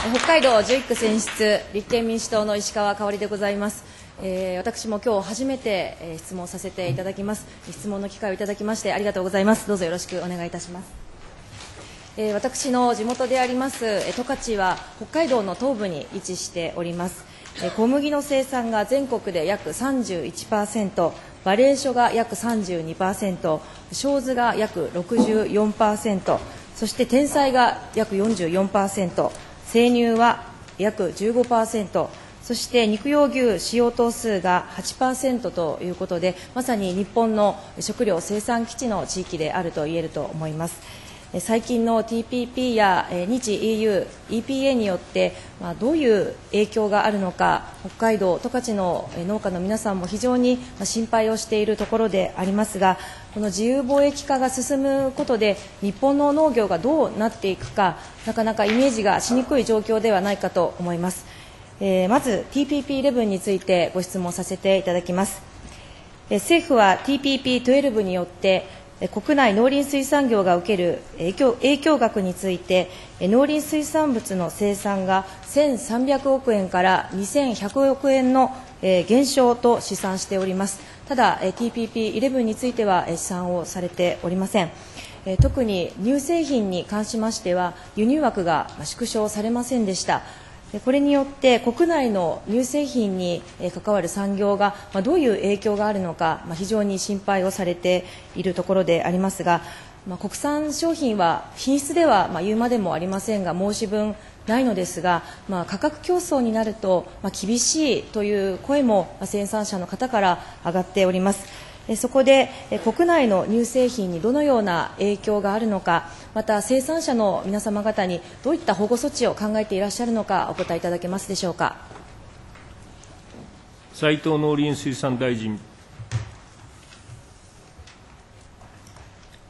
北海道11区選出、立憲民主党の石川香織でございます。えー、私も今日初めて、えー、質問させていただきます。質問の機会をいただきましてありがとうございます。どうぞよろしくお願いいたします。えー、私の地元であります十勝は北海道の東部に位置しております。え小麦の生産が全国で約31%、バレーショが約32%、小豆が約64%、そして天才が約44%、生乳は約15%そして肉用牛使用頭数が8%ということでまさに日本の食料生産基地の地域であると言えると思います。最近の TPP や日 EU、EPA によってどういう影響があるのか北海道、十勝の農家の皆さんも非常に心配をしているところでありますがこの自由貿易化が進むことで日本の農業がどうなっていくかなかなかイメージがしにくい状況ではないかと思います、まず TPP11 についてご質問させていただきます。政府は TPP12 によって国内農林水産業が受ける影響影響額について農林水産物の生産が1300億円から2100億円の減少と試算しております。ただ TPP11 については試算をされておりません。特に乳製品に関しましては輸入枠が縮小されませんでした。これによって国内の乳製品に関わる産業がどういう影響があるのか非常に心配をされているところでありますが国産商品は品質では言うまでもありませんが申し分ないのですが、まあ、価格競争になると、まあ、厳しいという声も生産者の方から上がっております。そこで国内の乳製品にどのような影響があるのかまた生産者の皆様方にどういった保護措置を考えていらっしゃるのかお答えいただけますでしょうか斉藤農林水産大臣。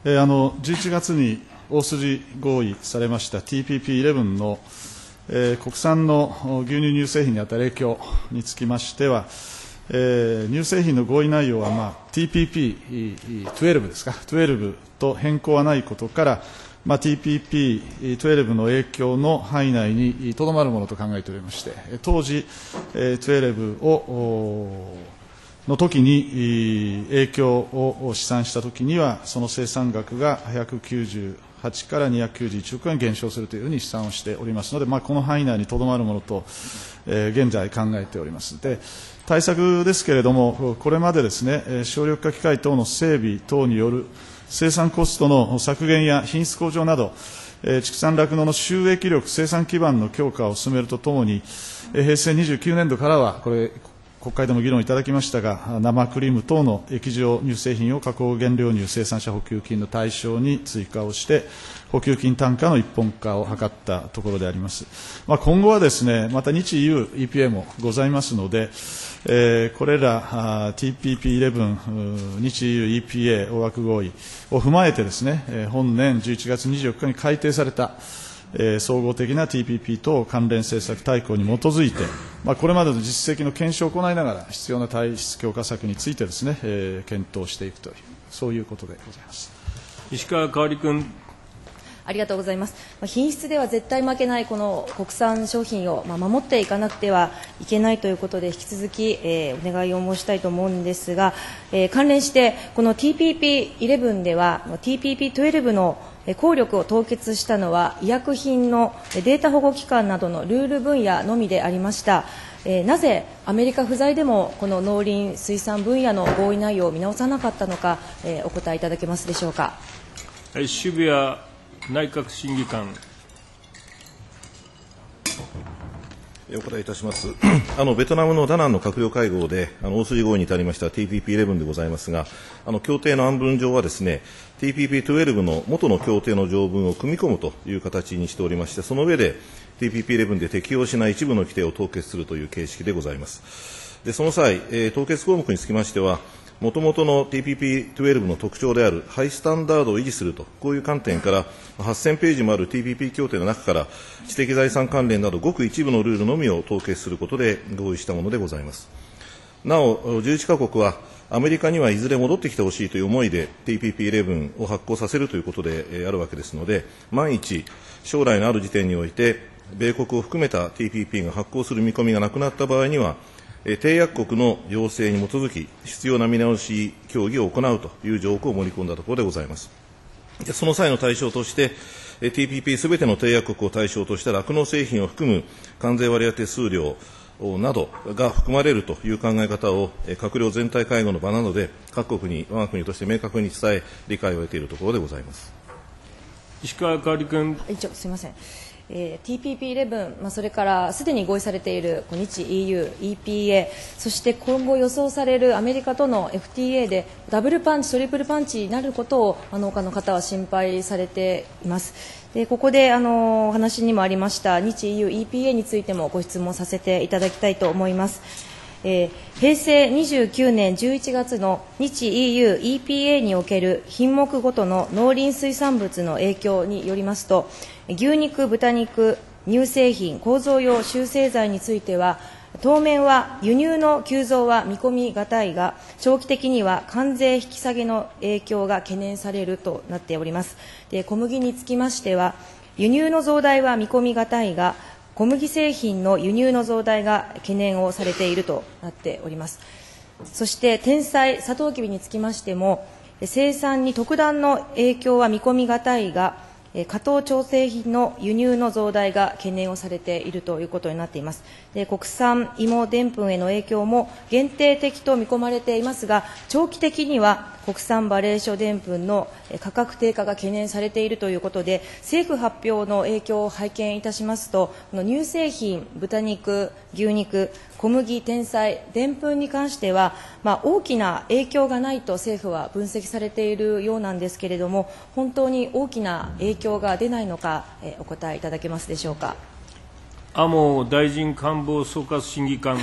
えあの11月に大筋合意されました TPP11 の、えー、国産の牛乳乳製品に与える影響につきましては、えー、乳製品の合意内容は、まあ、TPP12 ですか、12と変更はないことから、まあ、TPP12 の影響の範囲内にとどまるものと考えておりまして、当時、えー、12をの時に影響を試算したときには、その生産額が190 8から291億円減少するというふうに試算をしておりますので、まあ、この範囲内にとどまるものと、えー、現在考えております。で対策ですけれども、これまでですね、省力化機械等の整備等による生産コストの削減や品質向上など、え畜産酪農の収益力、生産基盤の強化を進めるとともに、平成29年度からは、これ、国会でも議論いただきましたが、生クリーム等の液状乳製品を加工原料乳生産者補給金の対象に追加をして、補給金単価の一本化を図ったところであります。まあ、今後はですね、また日 EU、EPA もございますので、えー、これら TPP11、日 EU、EPA 大枠合意を踏まえてですね、本年11月24日に改定された、えー、総合的な TPP と関連政策大綱に基づいて、まあ、これまでの実績の検証を行いながら、必要な体質強化策についてですね、えー、検討していくという、そういうことでございます石川香織君。ありがとうございます。品質では絶対負けないこの国産商品を守っていかなくてはいけないということで引き続き、えー、お願いを申したいと思うんですが、えー、関連してこの TPP11 では TPP12 の効力を凍結したのは医薬品のデータ保護機関などのルール分野のみでありました。え、なぜアメリカ不在でもこの農林水産分野の合意内容を見直さなかったのか、え、お答えいただけますでしょうか。渋谷内閣審議官。お答えいたします。あのベトナムのダナンの閣僚会合であの大筋合意に至りました TPP11 でございますが、あの協定の案文上はですね、TPP12 の元の協定の条文を組み込むという形にしておりまして、その上で TPP11 で適用しない一部の規定を凍結するという形式でございます。でその際、えー、凍結項目につきましては、もともとの TPP12 の特徴であるハイスタンダードを維持すると、こういう観点から8000ページもある TPP 協定の中から知的財産関連などごく一部のルールのみを凍結することで合意したものでございます。なお、11カ国はアメリカにはいずれ戻ってきてほしいという思いで TPP11 を発行させるということであるわけですので、万一、将来のある時点において米国を含めた TPP が発効する見込みがなくなった場合には、締約国の要請に基づき、必要な見直し協議を行うという条項を盛り込んだところでございます。その際の対象として、TPP すべての締約国を対象とした酪農製品を含む関税割当手数料などが含まれるという考え方を、閣僚全体会合の場などで、各国に、我が国として明確に伝え、理解を得ているところでございます石川かおり君。一応すみません。えー、TPP11、まあ、それからすでに合意されている日 EU、EPA、そして今後予想されるアメリカとの FTA でダブルパンチ、トリプルパンチになることを農家の方は心配されています。でここであのお話にもありました日 EU、EPA についてもご質問させていただきたいと思います。えー、平成29年11月の日 EU、EPA における品目ごとの農林水産物の影響によりますと牛肉、豚肉、乳製品、構造用修正剤については当面は輸入の急増は見込みがたいが長期的には関税引き下げの影響が懸念されるとなっております。で小麦につきましては輸入の増大は見込みがたいが小麦製品の輸入の増大が懸念をされているとなっております。そして天才サトウキビにつきましても生産に特段の影響は見込みがたいが加藤調整品の輸入の増大が懸念をされているということになっています。で国産芋でんぷんへの影響も限定的と見込まれていますが長期的には国産バレー書でんぷんの価格低下が懸念されているということで政府発表の影響を拝見いたしますとの乳製品、豚肉、牛肉小麦、天才、でんぷんに関しては、まあ、大きな影響がないと政府は分析されているようなんですけれども本当に大きな影響が出ないのか、えお答えいただけますでしょうか。阿毛大臣官房総括審議官。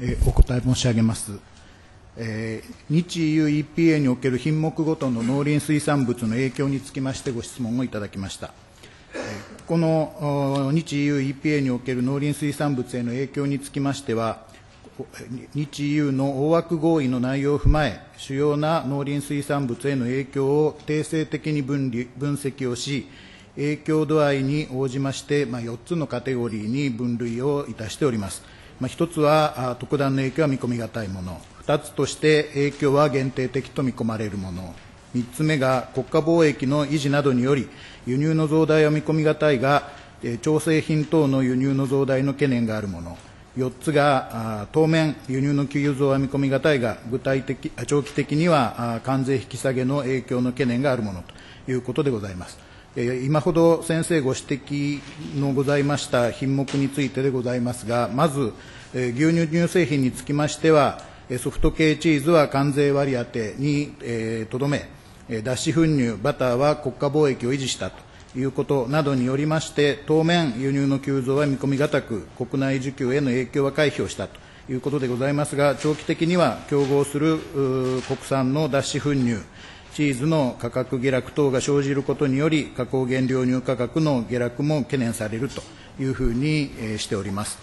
えお答え申し上げます。えー、日 EU EPA における品目ごとの農林水産物の影響につきましてご質問をいただきました。この日 EU EPA における農林水産物への影響につきましては、日 EU の大枠合意の内容を踏まえ、主要な農林水産物への影響を定性的に分離分析をし、影響度合いに応じまして、まあ、4つのカテゴリーに分類をいたしております。まあ、1つは特段の影響は見込み難いもの、2つとして影響は限定的と見込まれるもの、3つ目が国家貿易の維持などにより、輸入の増大は見込み難いが、調整品等の輸入の増大の懸念があるもの、4つが当面、輸入の急増は見込み難いが、具体的、長期的には関税引き下げの影響の懸念があるものということでございます。今ほど先生ご指摘のございました品目についてでございますが、まず、牛乳乳製品につきましては、ソフト系チーズは関税割り当てにとどめ、脱脂粉乳、バターは国家貿易を維持したということなどによりまして、当面、輸入の急増は見込み難く、国内需給への影響は回避をしたということでございますが、長期的には競合する国産の脱脂粉乳、チーズの価格下落等が生じることにより、加工原料乳価格の下落も懸念されるというふうにしております。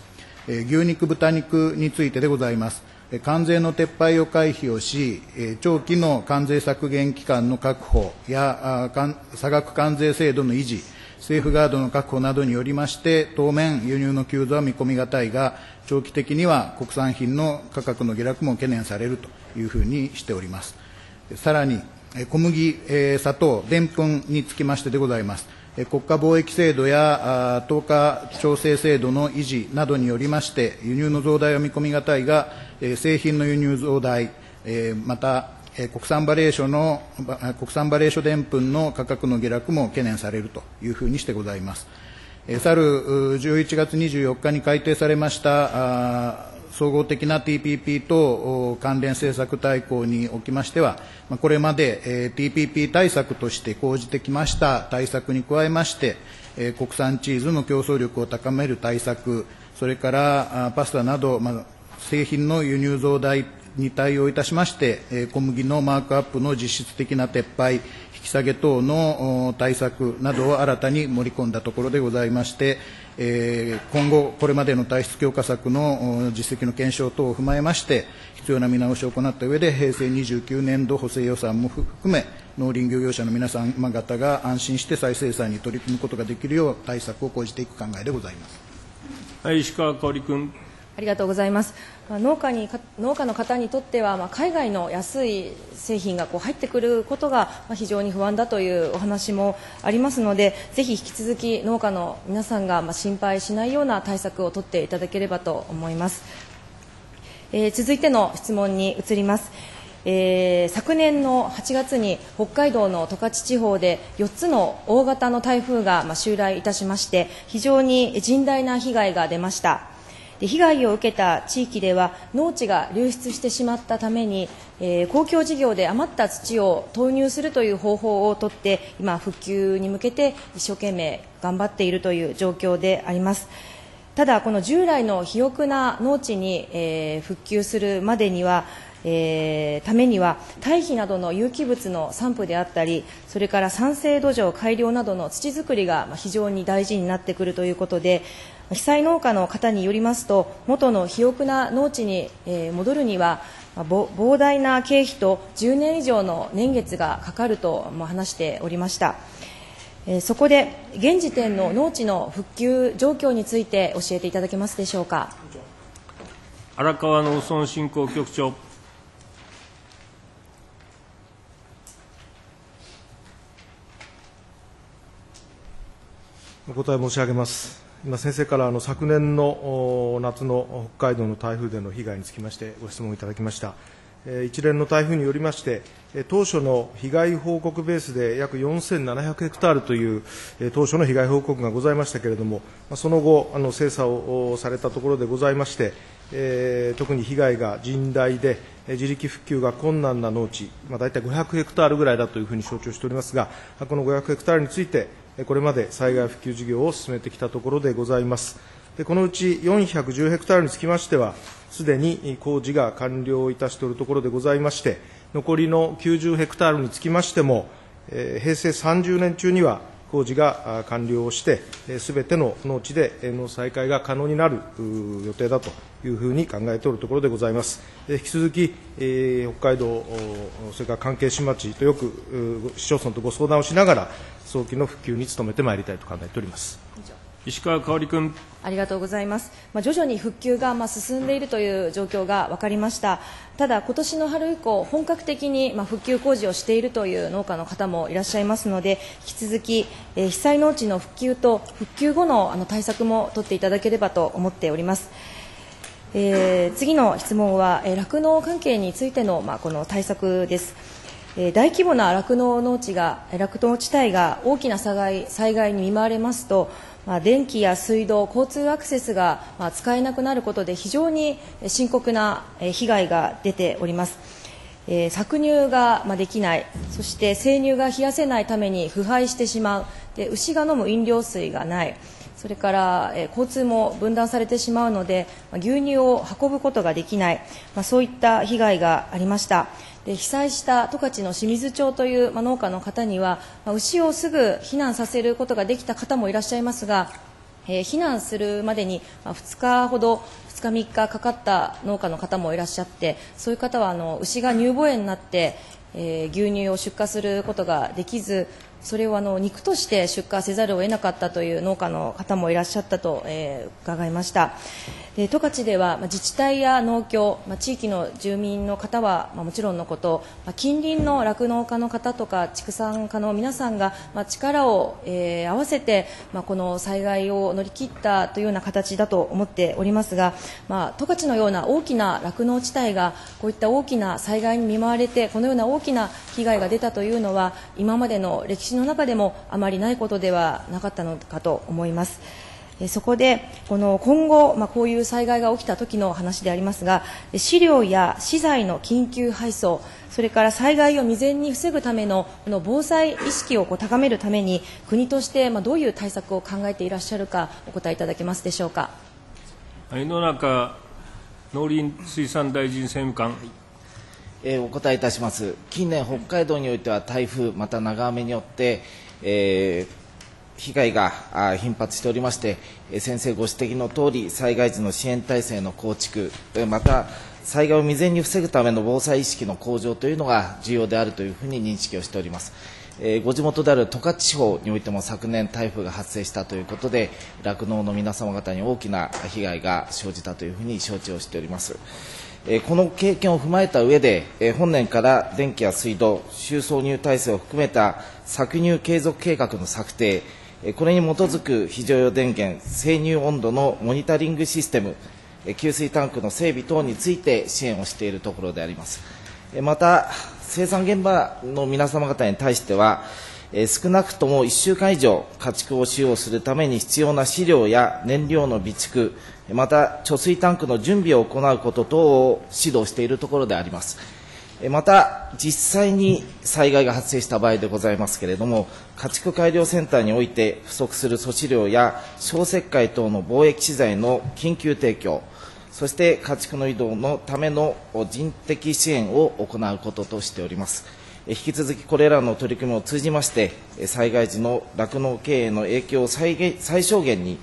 牛肉、豚肉についてでございます。関税の撤廃を回避をし、長期の関税削減期間の確保や差額関税制度の維持、セーフガードの確保などによりまして、当面、輸入の急増は見込み難いが、長期的には国産品の価格の下落も懸念されるというふうにしております。さらに、小麦、砂糖、でんぷんにつきましてでございます。国家貿易制度や投下調整制度の維持などによりまして、輸入の増大は見込み難いが、製品の輸入増大、また国産バレー書の、国産バレー書でんぷんの価格の下落も懸念されるというふうにしてございます。去る11月24日に改定されました総合的な TPP と関連政策大綱におきましては、これまで TPP 対策として講じてきました対策に加えまして、国産チーズの競争力を高める対策、それからパスタなど、製品の輸入増大に対応いたしまして、小麦のマークアップの実質的な撤廃、引き下げ等の対策などを新たに盛り込んだところでございまして、えー今後、これまでの体質強化策の実績の検証等を踏まえまして、必要な見直しを行った上で、平成29年度補正予算も含め、農林漁業者の皆様方が安心して再生産に取り組むことができるよう、対策を講じていく考えでございます。はい、石川香織君。ありがとうございます。まあ農家に農家の方にとっては、まあ、海外の安い製品がこう入ってくることがまあ非常に不安だというお話もありますので、ぜひ引き続き農家の皆さんがまあ心配しないような対策を取っていただければと思います。えー続いての質問に移ります。えー昨年の8月に北海道の十勝地方で4つの大型の台風がまあ襲来いたしまして非常に甚大な被害が出ましたで被害を受けた地域では農地が流出してしまったために、えー公共事業で余った土を投入するという方法をとって今、復旧に向けて一生懸命頑張っているという状況であります。ただ、この従来の肥沃な農地に、えー復旧するまでには、えーためには堆肥などの有機物の散布であったりそれから酸性土壌改良などの土作りが非常に大事になってくるということで被災農家の方によりますと元の肥沃な農地に、えー戻るには膨大な経費と10年以上の年月がかかると話しておりました。そこで現時点の農地の復旧状況について教えていただけますでしょうか。荒川農村振興局長。お答え申し上げます。今、先生からあの昨年の夏の北海道の台風での被害につきましてご質問いただきました。一連の台風によりまして、当初の被害報告ベースで約4700ヘクタールという、当初の被害報告がございましたけれども、その後、あの精査をされたところでございまして、えー特に被害が甚大で、自力復旧が困難な農地、まあ、大体500ヘクタールぐらいだというふうに承知をしておりますが、この500ヘクタールについて、これまで災害復旧事業を進めてきたところでございます。でこのうち410ヘクタールにつきましては、すでに工事が完了いたしておるところでございまして、残りの90ヘクタールにつきましても、えー平成30年中には工事が完了して、すべての農地でえー農再開が可能になる予定だというふうに考えておるところでございます。引き続き、北海道、それから関係市町とよく市町村とご相談をしながら、早期の復旧に努めてまいりたいと考えております。石川香織君。ありがとうございます。まあ、徐々に復旧がまあ進んでいるという状況が分かりました。ただ、今年の春以降、本格的にまあ復旧工事をしているという農家の方もいらっしゃいますので、引き続き、えー被災農地の復旧と復旧後のあの対策も取っていただければと思っております。えー次の質問はえー酪農、関係についての、まあ、この対策です。え大規模な酪農農地が酪農地帯が大きな災害災害に見舞われますと、まあ、電気や水道、交通アクセスが、ま、使えなくなることで非常に深刻な被害が出ております。え搾乳がまできない、そして生乳が冷やせないために腐敗してしまう、で牛が飲む飲料水がない、それから、え交通も分断されてしまうので、ま牛乳を運ぶことができない、ま、そういった被害がありました。被災した十勝の清水町という、農家の方には、牛をすぐ避難させることができた方もいらっしゃいますが、え避難するまでにまあ2日ほど、2日、3日かかった農家の方もいらっしゃって、そういう方はあの牛が乳母炎になって、え牛乳を出荷することができず、それをあの肉として出荷せざるを得なかったという農家の方もいらっしゃったと、えー伺いました。で十勝ではまあ自治体や農協、まあ、地域の住民の方は、まあ、もちろんのこと、まあ、近隣の酪農家の方とか畜産家の皆さんが、まあ、力を、えー合わせて、まあ、この災害を乗り切ったというような形だと思っておりますが、まあ、十勝のような大きな酪農地帯がこういった大きな災害に見舞われてこのような大きな被害が出たというのは今までの歴史の中でもあまりないことではなかったのかと思います。えそこでこの今後、まあ、こういう災害が起きた時の話でありますがえ飼料や資材の緊急配送それから災害を未然に防ぐためのこの防災意識をこう高めるために国としてまあどういう対策を考えていらっしゃるかお答えいただけますでしょうか。井野中農林水産大臣政務官。えーお答えいたします。近年、北海道においては台風、また長雨によって、えー被害が頻発しておりまして、え先生ご指摘の通り、災害時の支援体制の構築、また、災害を未然に防ぐための防災意識の向上というのが重要であるというふうに認識をしております。えご地元である十勝地方においても昨年台風が発生したということで、酪農の皆様方に大きな被害が生じたというふうに承知をしております。えこの経験を踏まえた上で、え本年から電気や水道、収送入体制を含めた搾乳継続計画の策定、えこれに基づく非常用電源、生乳温度のモニタリングシステム、え給水タンクの整備等について支援をしているところであります。えまた、生産現場の皆様方に対しては、えー少なくとも1週間以上家畜を使用するために必要な飼料や燃料の備蓄また貯水タンクの準備を行うこと等を指導しているところでありますまた実際に災害が発生した場合でございますけれども家畜改良センターにおいて不足する粗飼料や小石灰等の防疫資材の緊急提供そして家畜の移動のための人的支援を行うこととしております。え引き続きこれらの取り組みを通じまして、え災害時の酪農経営の影響を最げ最小限に、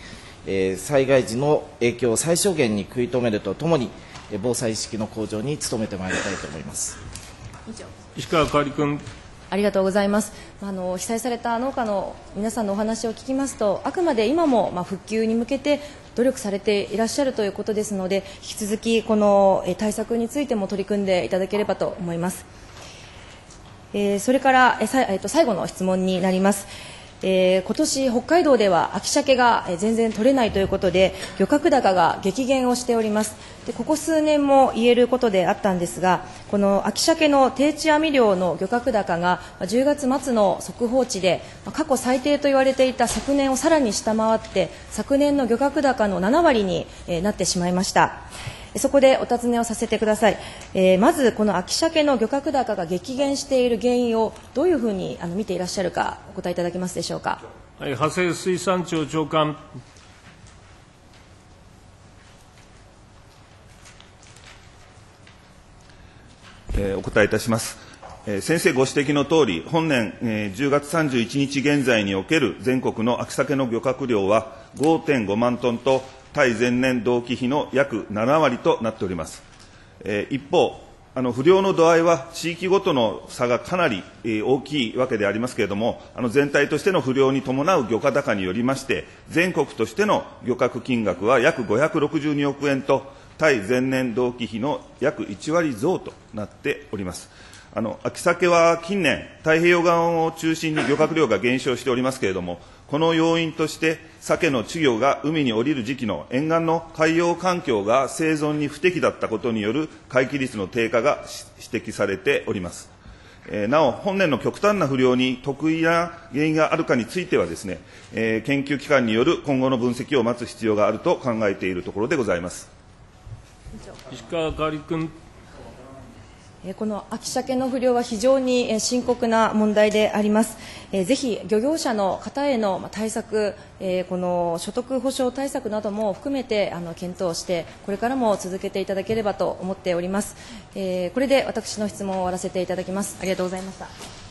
えー災害時の影響を最小限に食い止めるとともに、え防災意識の向上に努めてまいりたいと思います。石川かおり君。ありがとうございます。あの被災された農家の皆さんのお話を聞きますと、あくまで今もまあ復旧に向けて努力されていらっしゃるということですので、引き続きこのえー対策についても取り組んでいただければと思います。えーそれから、えさえーと最後の質問になります。えー今年北海道では秋鮭が全然取れないということで漁獲高が激減をしておりますでここ数年も言えることであったんですがこの秋鮭の定置網漁の漁獲高が10月末の速報値で過去最低と言われていた昨年をさらに下回って昨年の漁獲高の7割になってしまいましたそこでお尋ねをさせてください、えーまずこの秋鮭の漁獲高が激減している原因をどういうふうにあの見ていらっしゃるかお答えいただけますでしょうか？はい、派生水産庁長官。えーお答えいたします。えー先生ご指摘のとおり、本年、えー10月31日現在における全国の秋鮭の漁獲量は5.5万トンと、対前年同期比の約7割となっております。えー一方、あの不漁の度合いは地域ごとの差がかなり、大きいわけでありますけれども、あの全体としての不漁に伴う漁価高によりまして、全国としての漁獲金額は約562億円と、対前年同期比の約1割増となっております。あの秋鮭は近年、太平洋側を中心に漁獲量が減少しておりますけれども、この要因として、鮭の稚魚が海に降りる時期の沿岸の海洋環境が生存に不適だったことによる回帰率の低下が指摘されております。えーなお、本年の極端な不良に特異な原因があるかについてはですね、えー研究機関による今後の分析を待つ必要があると考えているところでございます。石川かおり君。えこの秋鮭の不漁は非常にえ深刻な問題であります。えーぜひ漁業者の方への対策、えこの所得保障対策なども含めてあの検討して、これからも続けていただければと思っております。えこれで私の質問を終わらせていただきます。ありがとうございました。